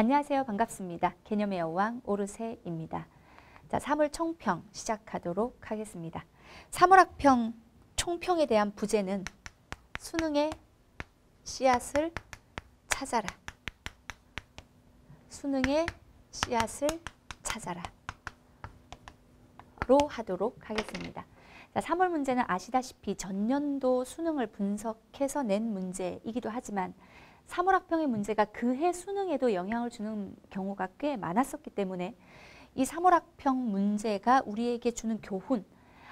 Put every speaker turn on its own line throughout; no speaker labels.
안녕하세요. 반갑습니다. 개념의 여왕 오르세입니다. 자, 3월 총평 시작하도록 하겠습니다. 3월 학평 총평에 대한 부제는 수능의 씨앗을 찾아라. 수능의 씨앗을 찾아라. 로 하도록 하겠습니다. 자, 3월 문제는 아시다시피 전년도 수능을 분석해서 낸 문제이기도 하지만 3월 학평의 문제가 그 해 수능에도 영향을 주는 경우가 꽤 많았었기 때문에 이 3월 학평 문제가 우리에게 주는 교훈,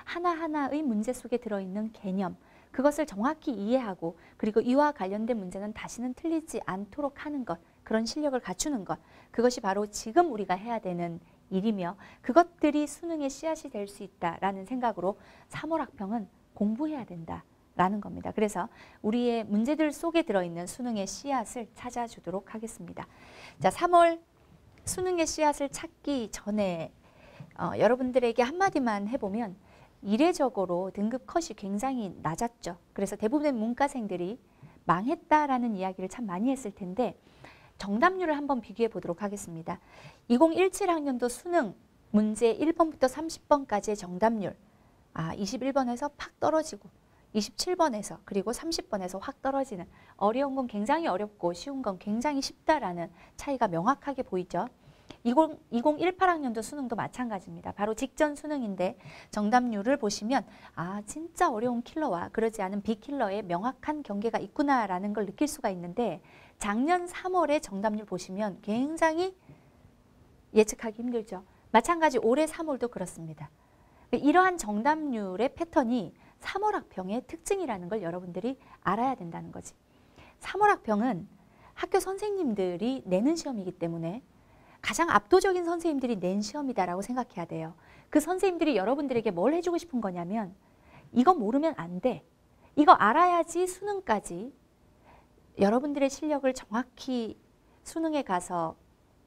하나하나의 문제 속에 들어있는 개념, 그것을 정확히 이해하고 그리고 이와 관련된 문제는 다시는 틀리지 않도록 하는 것, 그런 실력을 갖추는 것, 그것이 바로 지금 우리가 해야 되는 일이며 그것들이 수능의 씨앗이 될 수 있다라는 생각으로 3월 학평은 공부해야 된다. 라는 겁니다. 그래서 우리의 문제들 속에 들어있는 수능의 씨앗을 찾아주도록 하겠습니다. 자, 3월 수능의 씨앗을 찾기 전에 어, 여러분들에게 한마디만 해보면 이례적으로 등급 컷이 굉장히 낮았죠. 그래서 대부분의 문과생들이 망했다라는 이야기를 참 많이 했을 텐데 정답률을 한번 비교해 보도록 하겠습니다. 2017학년도 수능 문제 1번부터 30번까지의 정답률 아 21번에서 팍 떨어지고 27번에서 그리고 30번에서 확 떨어지는 어려운 건 굉장히 어렵고 쉬운 건 굉장히 쉽다라는 차이가 명확하게 보이죠. 20, 2018학년도 수능도 마찬가지입니다. 바로 직전 수능인데 정답률을 보시면 아 진짜 어려운 킬러와 그러지 않은 비킬러의 명확한 경계가 있구나라는 걸 느낄 수가 있는데 작년 3월에 정답률 보시면 굉장히 예측하기 힘들죠. 마찬가지 올해 3월도 그렇습니다. 이러한 정답률의 패턴이 3월 학평의 특징이라는 걸 여러분들이 알아야 된다는 거지. 3월 학평은 학교 선생님들이 내는 시험이기 때문에 가장 압도적인 선생님들이 낸 시험이다라고 생각해야 돼요. 그 선생님들이 여러분들에게 뭘 해주고 싶은 거냐면 이거 모르면 안 돼. 이거 알아야지 수능까지 여러분들의 실력을 정확히 수능에 가서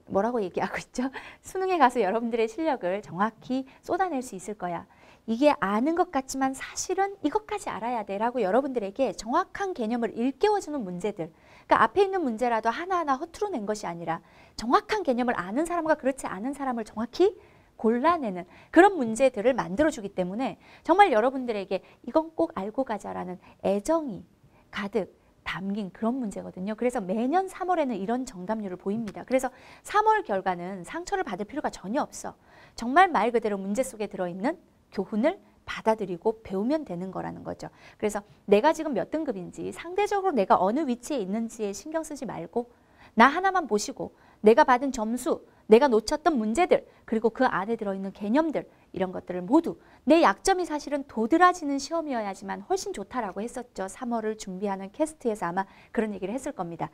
뭐라고 얘기하고 있죠? 수능에 가서 여러분들의 실력을 정확히 쏟아낼 수 있을 거야. 이게 아는 것 같지만 사실은 이것까지 알아야 돼 라고 여러분들에게 정확한 개념을 일깨워주는 문제들 그러니까 앞에 있는 문제라도 하나하나 허투루 낸 것이 아니라 정확한 개념을 아는 사람과 그렇지 않은 사람을 정확히 골라내는 그런 문제들을 만들어주기 때문에 정말 여러분들에게 이건 꼭 알고 가자라는 애정이 가득 담긴 그런 문제거든요. 그래서 매년 3월에는 이런 정답률을 보입니다. 그래서 3월 결과는 상처를 받을 필요가 전혀 없어. 정말 말 그대로 문제 속에 들어있는 교훈을 받아들이고 배우면 되는 거라는 거죠. 그래서 내가 지금 몇 등급인지 상대적으로 내가 어느 위치에 있는지에 신경 쓰지 말고 나 하나만 보시고 내가 받은 점수, 내가 놓쳤던 문제들, 그리고 그 안에 들어있는 개념들 이런 것들을 모두 내 약점이 사실은 도드라지는 시험이어야지만 훨씬 좋다라고 했었죠. 3월을 준비하는 캐스트에서 아마 그런 얘기를 했을 겁니다.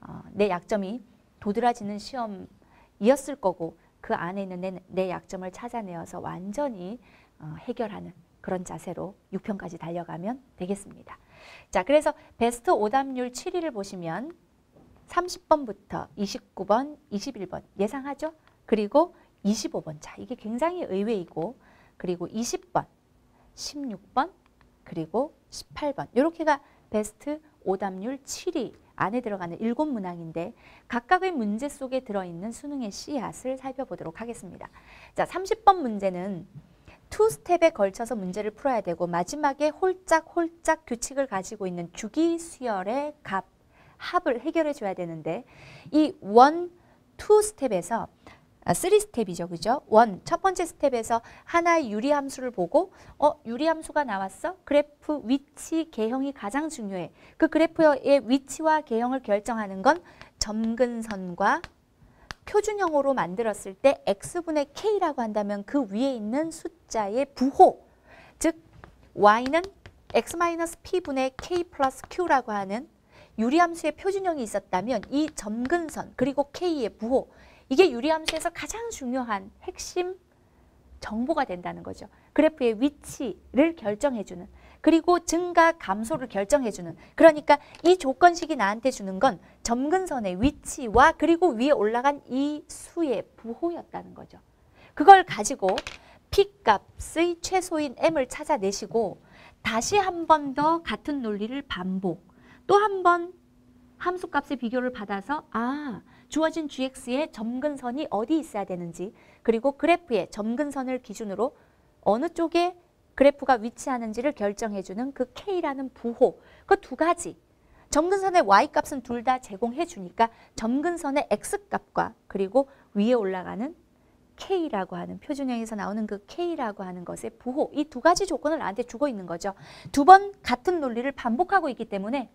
어, 내 약점이 도드라지는 시험이었을 거고 그 안에 있는 내, 내 약점을 찾아내어서 완전히 어, 해결하는 그런 자세로 6편까지 달려가면 되겠습니다. 자, 그래서 베스트 오답률 7위를 보시면 30번부터 29번, 21번 예상하죠? 그리고 25번. 자, 이게 굉장히 의외이고 그리고 20번, 16번, 그리고 18번. 이렇게가 베스트 오답률 7위 안에 들어가는 일곱 문항인데 각각의 문제 속에 들어있는 수능의 씨앗을 살펴보도록 하겠습니다. 자, 30번 문제는 two step에 걸쳐서 문제를 풀어야 되고 마지막에 홀짝홀짝 규칙을 가지고 있는 주기 수열의 값, 합을 해결해 줘야 되는데 이 one, two step에서 아, 3 step이죠. 그죠? one, 첫 번째 step에서 하나의 유리함수를 보고 어, 유리함수가 나왔어? 그래프 위치, 개형이 가장 중요해. 그 그래프의 위치와 개형을 결정하는 건 점근선과 표준형으로 만들었을 때 x분의 k라고 한다면 그 위에 있는 숫자의 부호 즉 y는 x-p분의 k 플러스 q라고 하는 유리함수의 표준형이 있었다면 이 점근선 그리고 k의 부호 이게 유리함수에서 가장 중요한 핵심 정보가 된다는 거죠. 그래프의 위치를 결정해주는 그리고 증가 감소를 결정해주는 그러니까 이 조건식이 나한테 주는 건 점근선의 위치와 그리고 위에 올라간 이 수의 부호였다는 거죠. 그걸 가지고 P값의 최소인 M을 찾아내시고 다시 한 번 더 같은 논리를 반복 또 한 번 함수값의 비교를 받아서 아 주어진 gx의 점근선이 어디 있어야 되는지 그리고 그래프의 점근선을 기준으로 어느 쪽에 그래프가 위치하는지를 결정해주는 그 k라는 부호 그 두 가지 점근선의 y값은 둘 다 제공해 주니까 점근선의 x값과 그리고 위에 올라가는 K라고 하는 표준형에서 나오는 그 K라고 하는 것의 부호 이 두 가지 조건을 나한테 주고 있는 거죠. 두 번 같은 논리를 반복하고 있기 때문에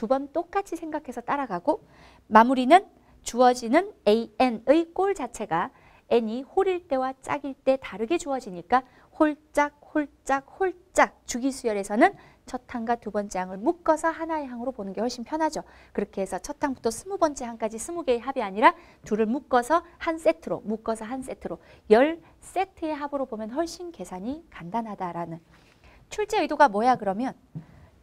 두 번 똑같이 생각해서 따라가고 마무리는 주어지는 AN의 꼴 자체가 N이 홀일 때와 짝일 때 다르게 주어지니까 홀짝 홀짝 홀짝 주기수열에서는 첫 항과 두 번째 항을 묶어서 하나의 항으로 보는 게 훨씬 편하죠. 그렇게 해서 첫 항부터 스무 번째 항까지 스무 개의 합이 아니라 둘을 묶어서 한 세트로 묶어서 한 세트로 열 세트의 합으로 보면 훨씬 계산이 간단하다라는 출제 의도가 뭐야 그러면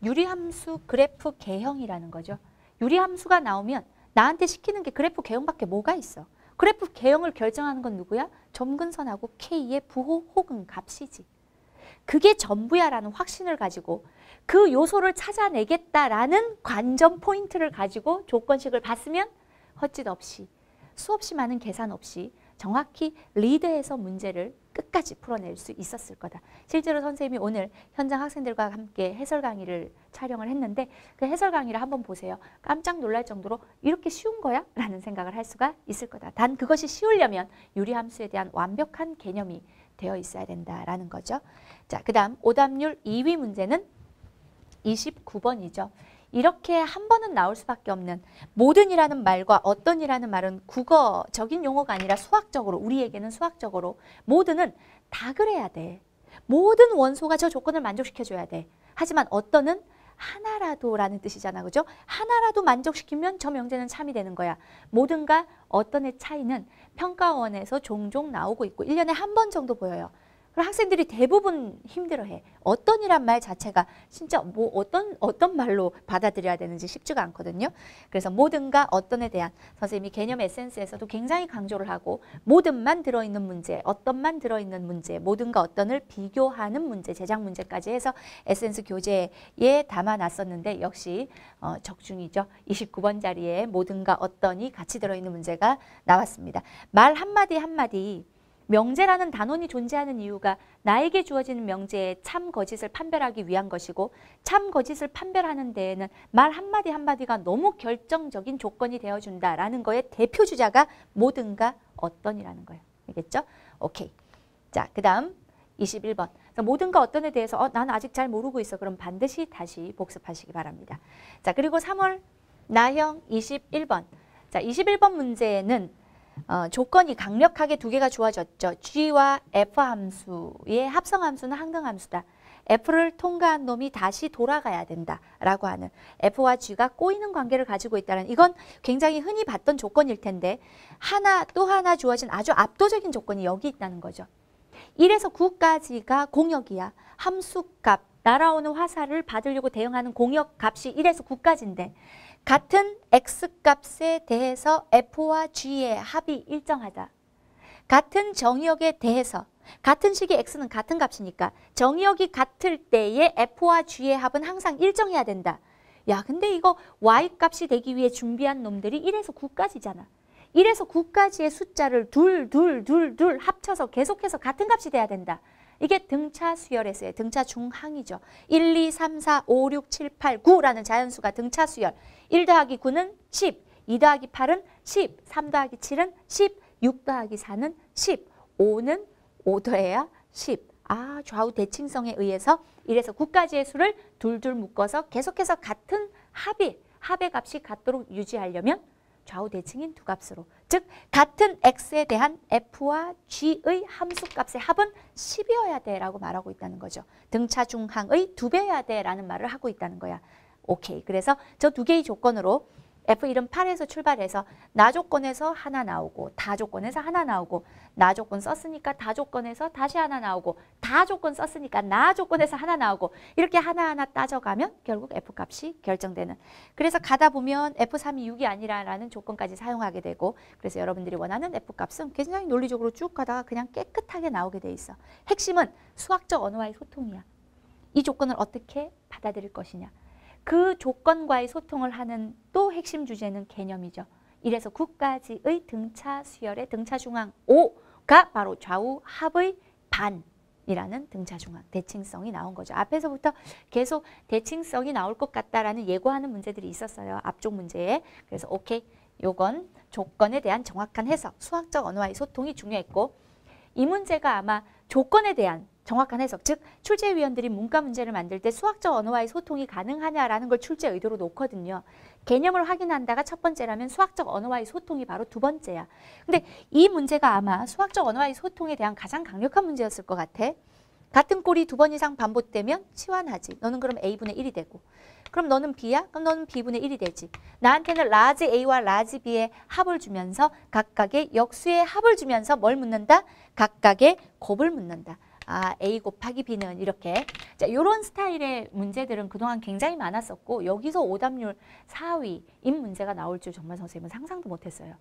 유리함수 그래프 개형이라는 거죠. 유리함수가 나오면 나한테 시키는 게 그래프 개형밖에 뭐가 있어. 그래프 개형을 결정하는 건 누구야? 점근선하고 K의 부호 혹은 값이지. 그게 전부야라는 확신을 가지고 그 요소를 찾아내겠다라는 관점 포인트를 가지고 조건식을 봤으면 헛짓 없이 수없이 많은 계산 없이 정확히 리드해서 문제를 끝까지 풀어낼 수 있었을 거다. 실제로 선생님이 오늘 현장 학생들과 함께 해설 강의를 촬영을 했는데 그 해설 강의를 한번 보세요. 깜짝 놀랄 정도로 이렇게 쉬운 거야? 라는 생각을 할 수가 있을 거다. 단 그것이 쉬우려면 유리함수에 대한 완벽한 개념이 되어 있어야 된다라는 거죠. 자, 그 다음 오답률 2위 문제는 29번이죠. 이렇게 한 번은 나올 수밖에 없는 모든이라는 말과 어떤이라는 말은 국어적인 용어가 아니라 수학적으로 우리에게는 수학적으로 모든은 다 그래야 돼. 모든 원소가 저 조건을 만족시켜줘야 돼. 하지만 어떤은 하나라도라는 뜻이잖아. 그죠? 하나라도 만족시키면 저 명제는 참이 되는 거야. 모든가 어떤의 차이는 평가원에서 종종 나오고 있고 1년에 한 번 정도 보여요. 그럼 학생들이 대부분 힘들어해. 어떤이란 말 자체가 진짜 뭐 어떤 어떤 말로 받아들여야 되는지 쉽지가 않거든요. 그래서 모든가 어떤에 대한 선생님이 개념 에센스에서도 굉장히 강조를 하고 모든만 들어있는 문제, 어떤만 들어있는 문제, 모든가 어떤을 비교하는 문제, 제작 문제까지 해서 에센스 교재에 담아놨었는데 역시 어, 적중이죠. 29번 자리에 모든가 어떤이 같이 들어있는 문제가 나왔습니다. 말 한마디 한마디 명제라는 단원이 존재하는 이유가 나에게 주어지는 명제의 참 거짓을 판별하기 위한 것이고 참 거짓을 판별하는 데에는 말 한마디 한마디가 너무 결정적인 조건이 되어준다라는 거의 대표 주자가 뭐든가 어떤이라는 거예요. 알겠죠? 오케이. 자, 그 다음 21번. 모든가 어떤에 대해서 어, 난 아직 잘 모르고 있어. 그럼 반드시 다시 복습하시기 바랍니다. 자, 그리고 3월 나형 21번. 자, 21번 문제는 어, 조건이 강력하게 두 개가 주어졌죠. G와 F 함수의 합성 함수는 항등 함수다. F를 통과한 놈이 다시 돌아가야 된다라고 하는 F와 G가 꼬이는 관계를 가지고 있다는 이건 굉장히 흔히 봤던 조건일 텐데 하나 또 하나 주어진 아주 압도적인 조건이 여기 있다는 거죠. 1에서 9까지가 공역이야. 함수값, 날아오는 화살을 받으려고 대응하는 공역 값이 1에서 9까지인데 같은 x값에 대해서 f와 g의 합이 일정하다. 같은 정의역에 대해서 같은 식의 x는 같은 값이니까 정의역이 같을 때의 f와 g의 합은 항상 일정해야 된다. 야 근데 이거 y값이 되기 위해 준비한 놈들이 1에서 9까지잖아. 1에서 9까지의 숫자를 둘, 둘, 둘, 둘 합쳐서 계속해서 같은 값이 돼야 된다. 이게 등차 수열에서의 등차 중항이죠. 1, 2, 3, 4, 5, 6, 7, 8, 9라는 자연수가 등차 수열. 1 더하기 9는 10, 2 더하기 8은 10, 3 더하기 7은 10, 6 더하기 4는 10, 5는 5 더해야 10. 아, 좌우 대칭성에 의해서 1에서 9까지의 수를 둘둘 묶어서 계속해서 같은 합의, 합의 값이 같도록 유지하려면 좌우 대칭인 두 값으로 즉 같은 x에 대한 f와 g의 함수값의 합은 10이어야 돼라고 말하고 있다는 거죠. 등차 중항의 두 배여야 돼라는 말을 하고 있다는 거야. 오케이. 그래서 저 두 개의 조건으로 F1은 8에서 출발해서 나 조건에서 하나 나오고 다 조건에서 하나 나오고 나 조건 썼으니까 다 조건에서 다시 하나 나오고 다 조건 썼으니까 나 조건에서 하나 나오고 이렇게 하나하나 따져가면 결국 F값이 결정되는. 그래서 가다 보면 F3이 6이 아니라라는 조건까지 사용하게 되고 그래서 여러분들이 원하는 F값은 굉장히 논리적으로 쭉 가다가 그냥 깨끗하게 나오게 돼 있어. 핵심은 수학적 언어와의 소통이야. 이 조건을 어떻게 받아들일 것이냐 그 조건과의 소통을 하는 또 핵심 주제는 개념이죠. 이래서 9가지의 등차 수열의 등차 중앙 5가 바로 좌우 합의 반이라는 등차 중앙 대칭성이 나온 거죠. 앞에서부터 계속 대칭성이 나올 것 같다라는 예고하는 문제들이 있었어요. 앞쪽 문제에. 그래서 오케이. 요건 조건에 대한 정확한 해석, 수학적 언어와의 소통이 중요했고 이 문제가 아마 조건에 대한 정확한 해석, 즉 출제위원들이 문과 문제를 만들 때 수학적 언어와의 소통이 가능하냐라는 걸 출제 의도로 놓거든요. 개념을 확인한다가 첫 번째라면 수학적 언어와의 소통이 바로 두 번째야. 근데 이 문제가 아마 수학적 언어와의 소통에 대한 가장 강력한 문제였을 것 같아. 같은 꼴이 두 번 이상 반복되면 치환하지. 너는 그럼 A분의 1이 되고. 그럼 너는 B야? 그럼 너는 B분의 1이 되지. 나한테는 large A와 large B의 합을 주면서 각각의 역수의 합을 주면서 뭘 묻는다? 각각의 곱을 묻는다. 아, A 곱하기 B는 이렇게. 자, 요런 스타일의 문제들은 그동안 굉장히 많았었고, 여기서 오답률 4위인 문제가 나올 줄 정말 선생님은 상상도 못했어요.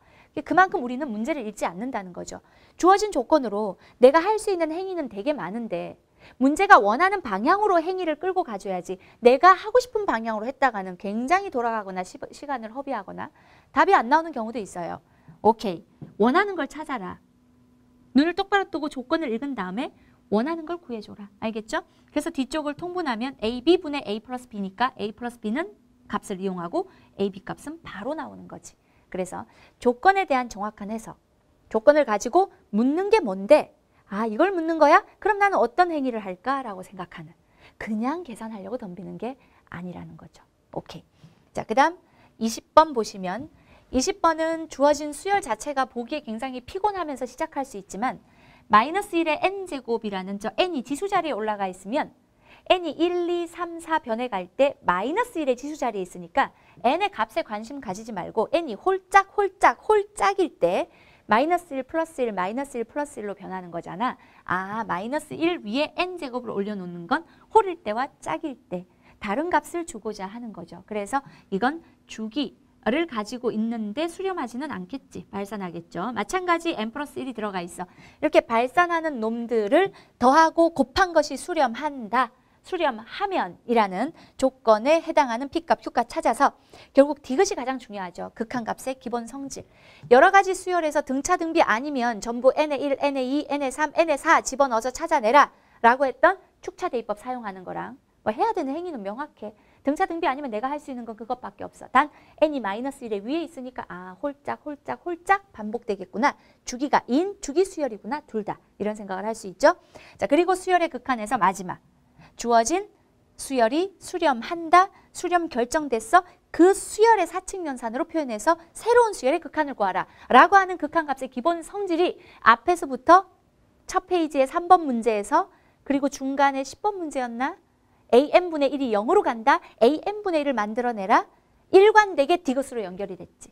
그만큼 우리는 문제를 읽지 않는다는 거죠. 주어진 조건으로 내가 할 수 있는 행위는 되게 많은데, 문제가 원하는 방향으로 행위를 끌고 가줘야지 내가 하고 싶은 방향으로 했다가는 굉장히 돌아가거나 시, 시간을 허비하거나 답이 안 나오는 경우도 있어요. 오케이. 원하는 걸 찾아라. 눈을 똑바로 뜨고 조건을 읽은 다음에 원하는 걸 구해줘라. 알겠죠? 그래서 뒤쪽을 통분하면 AB분의 A 플러스 B니까 A 플러스 B는 값을 이용하고 AB 값은 바로 나오는 거지. 그래서 조건에 대한 정확한 해석. 조건을 가지고 묻는 게 뭔데? 아 이걸 묻는 거야? 그럼 나는 어떤 행위를 할까라고 생각하는. 그냥 계산하려고 덤비는 게 아니라는 거죠. 오케이. 자, 그 다음 20번 보시면 20번은 주어진 수열 자체가 보기에 굉장히 피곤하면서 시작할 수 있지만 마이너스 1의 n제곱이라는 저 n이 지수 자리에 올라가 있으면 n이 1, 2, 3, 4 변해갈 때 마이너스 1의 지수 자리에 있으니까 n의 값에 관심 가지지 말고 n이 홀짝 홀짝 홀짝일 때 마이너스 1 플러스 1 마이너스 1 플러스 1로 변하는 거잖아. 아 마이너스 1 위에 n제곱을 올려놓는 건 홀일 때와 짝일 때 다른 값을 주고자 하는 거죠. 그래서 이건 주기 를 가지고 있는데 수렴하지는 않겠지. 발산하겠죠. 마찬가지 n 플러스 1이 들어가 있어. 이렇게 발산하는 놈들을 더하고 곱한 것이 수렴한다. 수렴하면이라는 조건에 해당하는 P값, Q값 찾아서 결국 디귿이 가장 중요하죠. 극한값의 기본 성질. 여러 가지 수열에서 등차 등비 아니면 전부 N의 1, N의 2, N의 3, N의 4 집어넣어서 찾아내라 라고 했던 축차 대입법 사용하는 거랑 뭐 해야 되는 행위는 명확해. 등차 등비 아니면 내가 할 수 있는 건 그것밖에 없어. 단 n이 마이너스 1의 위에 있으니까 아 홀짝 홀짝 홀짝 반복되겠구나. 주기가 인, 주기 수열이구나. 둘 다. 이런 생각을 할 수 있죠. 자 그리고 수열의 극한에서 마지막. 주어진 수열이 수렴한다. 수렴 결정됐어. 그 수열의 사칙연산으로 표현해서 새로운 수열의 극한을 구하라. 라고 하는 극한값의 기본 성질이 앞에서부터 첫 페이지의 3번 문제에서 그리고 중간에 10번 문제였나? Am분의 1이 0으로 간다. am분의 1을 만들어내라. 일관되게 디귿으로 연결이 됐지.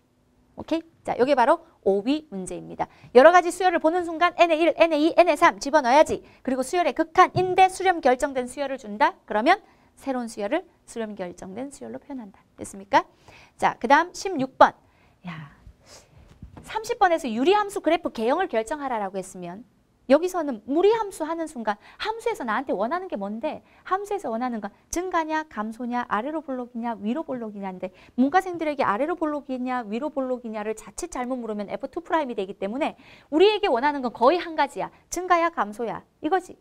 오케이? 자, 여기 바로 5위 문제입니다. 여러 가지 수열을 보는 순간 n의 1, n의 2, n의 3 집어넣어야지. 그리고 수열의 극한인데 수렴 결정된 수열을 준다. 그러면 새로운 수열을 수렴 결정된 수열로 표현한다. 됐습니까? 자, 그 다음 16번. 야, 30번에서 유리함수 그래프 개형을 결정하라라고 했으면 여기서는 무리함수 하는 순간 함수에서 나한테 원하는 게 뭔데? 함수에서 원하는 건 증가냐 감소냐 아래로 볼록이냐 위로 볼록이냐인데 문과생들에게 아래로 볼록이냐 위로 볼록이냐를 자칫 잘못 물으면 F2 prime이 되기 때문에 우리에게 원하는 건 거의 한 가지야. 증가야 감소야. 이거지.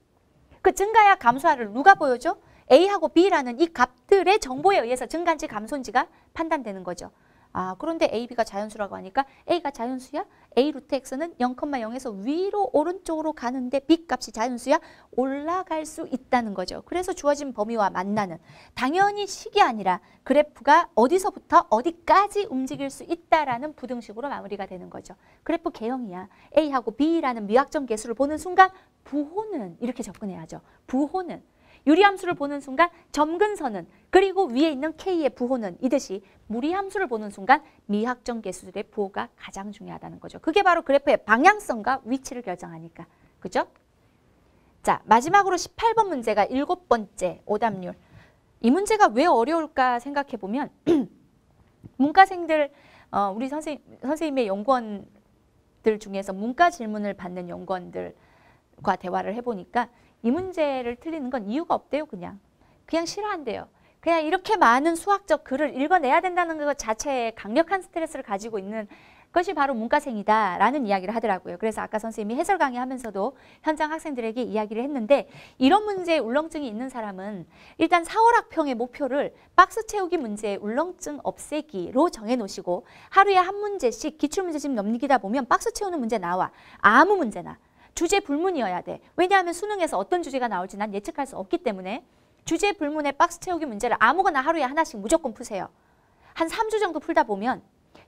그 증가야 감소야를 누가 보여줘? A하고 B라는 이 값들의 정보에 의해서 증가인지 감소인지가 판단되는 거죠 아 그런데 A, B가 자연수라고 하니까 A가 자연수야? A 루트 X는 0,0에서 위로 오른쪽으로 가는데 B 값이 자연수야? 올라갈 수 있다는 거죠. 그래서 주어진 범위와 만나는 당연히 식이 아니라 그래프가 어디서부터 어디까지 움직일 수 있다라는 부등식으로 마무리가 되는 거죠. 그래프 개형이야. A하고 B라는 미확정 계수를 보는 순간 부호는 이렇게 접근해야죠. 부호는 유리함수를 보는 순간 점근선은 그리고 위에 있는 K의 부호는 이듯이 무리함수를 보는 순간 미확정 계수들의 부호가 가장 중요하다는 거죠. 그게 바로 그래프의 방향성과 위치를 결정하니까. 그죠? 자, 마지막으로 18번 문제가 일곱 번째 오답률. 이 문제가 왜 어려울까 생각해 보면 문과생들 어, 우리 선생, 선생님의 연구원들 중에서 문과 질문을 받는 연구원들과 대화를 해보니까 이 문제를 틀리는 건 이유가 없대요, 그냥. 그냥 싫어한대요. 그냥 이렇게 많은 수학적 글을 읽어내야 된다는 것 자체에 강력한 스트레스를 가지고 있는 것이 바로 문과생이다라는 이야기를 하더라고요. 그래서 아까 선생님이 해설 강의하면서도 현장 학생들에게 이야기를 했는데 이런 문제에 울렁증이 있는 사람은 일단 4월 학평의 목표를 박스 채우기 문제의 울렁증 없애기로 정해놓으시고 하루에 한 문제씩 기출문제집 넘기다 보면 박스 채우는 문제 나와. 아무 문제나. 주제 불문이어야 돼. 왜냐하면 수능에서 어떤 주제가 나올지 난 예측할 수 없기 때문에 주제 불문의 박스 채우기 문제를 아무거나 하루에 하나씩 무조건 푸세요. 한 3주 정도 풀다 보면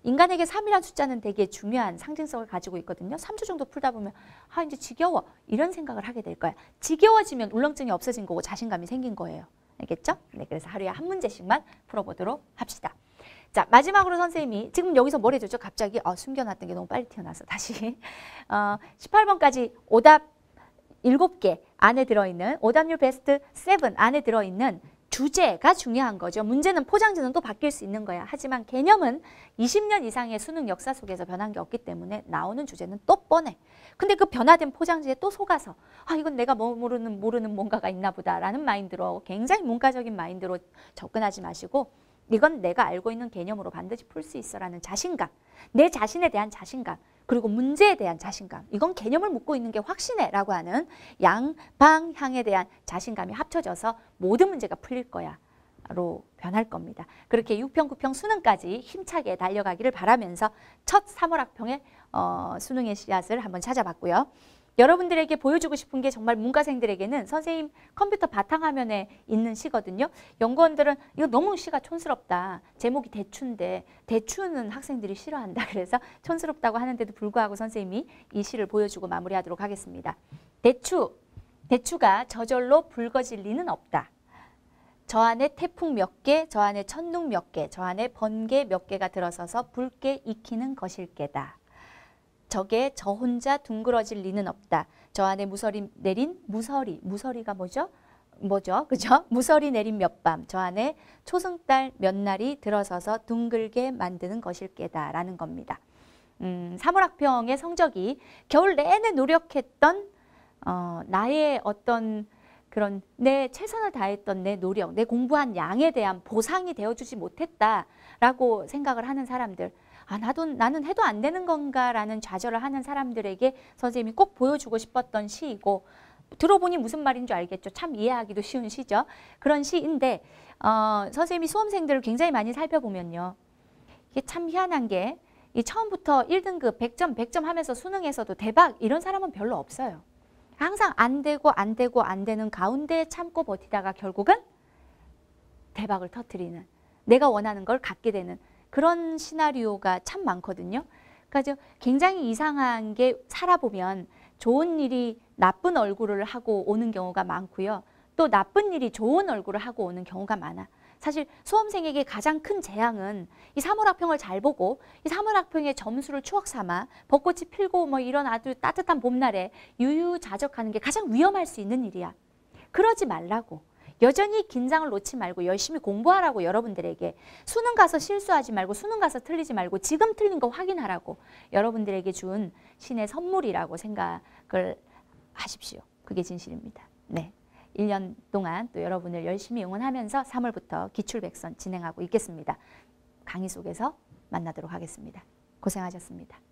인간에게 3이란 숫자는 되게 중요한 상징성을 가지고 있거든요. 3주 정도 풀다 보면 아 이제 지겨워 이런 생각을 하게 될 거야. 지겨워지면 울렁증이 없어진 거고 자신감이 생긴 거예요. 알겠죠? 네, 그래서 하루에 한 문제씩만 풀어보도록 합시다. 자 마지막으로 선생님이 지금 여기서 뭘 해주죠? 갑자기 어, 숨겨놨던 게 너무 빨리 튀어나와서 다시 어, 18번까지 오답 7개 안에 들어있는 오답률 베스트 7 안에 들어있는 주제가 중요한 거죠. 문제는 포장지는 또 바뀔 수 있는 거야. 하지만 개념은 20년 이상의 수능 역사 속에서 변한 게 없기 때문에 나오는 주제는 또 뻔해. 근데 그 변화된 포장지에 또 속아서 아 이건 내가 뭐 모르는 모르는 뭔가가 있나 보다라는 마인드로 굉장히 문과적인 마인드로 접근하지 마시고 이건 내가 알고 있는 개념으로 반드시 풀 수 있어라는 자신감, 내 자신에 대한 자신감, 그리고 문제에 대한 자신감. 이건 개념을 묻고 있는 게 확신해라고 하는 양방향에 대한 자신감이 합쳐져서 모든 문제가 풀릴 거야. 로 변할 겁니다. 그렇게 6평, 9평 수능까지 힘차게 달려가기를 바라면서 첫 3월 학평의 어, 수능의 씨앗을 한번 찾아봤고요. 여러분들에게 보여주고 싶은 게 정말 문과생들에게는 선생님 컴퓨터 바탕화면에 있는 시거든요. 연구원들은 이거 너무 시가 촌스럽다. 제목이 대추인데 대추는 학생들이 싫어한다. 그래서 촌스럽다고 하는데도 불구하고 선생님이 이 시를 보여주고 마무리하도록 하겠습니다. 대추, 대추가 저절로 붉어질 리는 없다. 저 안에 태풍 몇 개, 저 안에 천둥 몇 개, 저 안에 번개 몇 개가 들어서서 붉게 익히는 것일 게다. 저게 저 혼자 둥그러질 리는 없다. 저 안에 무서리 내린 무서리, 무서리가 뭐죠? 뭐죠? 그죠? 무서리 내린 몇 밤, 저 안에 초승달 몇 날이 들어서서 둥글게 만드는 것일 게다라는 겁니다. 음, 사물학평의 성적이 겨울 내내 노력했던 어, 나의 어떤 그런 내 최선을 다했던 내 노력, 내 공부한 양에 대한 보상이 되어주지 못했다라고 생각을 하는 사람들 아 나도 나는 해도 안 되는 건가라는 좌절을 하는 사람들에게 선생님이 꼭 보여주고 싶었던 시이고 들어보니 무슨 말인 줄 알겠죠. 참 이해하기도 쉬운 시죠. 그런 시인데 어, 선생님이 수험생들을 굉장히 많이 살펴보면요. 이게 참 희한한 게 이 처음부터 1등급 100점 100점 하면서 수능에서도 대박 이런 사람은 별로 없어요. 항상 안 되고 안 되고 안 되는 가운데 참고 버티다가 결국은 대박을 터트리는 내가 원하는 걸 갖게 되는 그런 시나리오가 참 많거든요. 그러니까 굉장히 이상한 게 살아보면 좋은 일이 나쁜 얼굴을 하고 오는 경우가 많고요. 또 나쁜 일이 좋은 얼굴을 하고 오는 경우가 많아. 사실 수험생에게 가장 큰 재앙은 이 사물학평을 잘 보고 이 사물학평의 점수를 추억 삼아 벚꽃이 필고 뭐 이런 아주 따뜻한 봄날에 유유자적하는 게 가장 위험할 수 있는 일이야. 그러지 말라고. 여전히 긴장을 놓지 말고 열심히 공부하라고 여러분들에게 수능 가서 실수하지 말고 수능 가서 틀리지 말고 지금 틀린 거 확인하라고 여러분들에게 준 신의 선물이라고 생각을 하십시오. 그게 진실입니다. 네. 1년 동안 또 여러분을 열심히 응원하면서 3월부터 기출백선 진행하고 있겠습니다. 강의 속에서 만나도록 하겠습니다. 고생하셨습니다.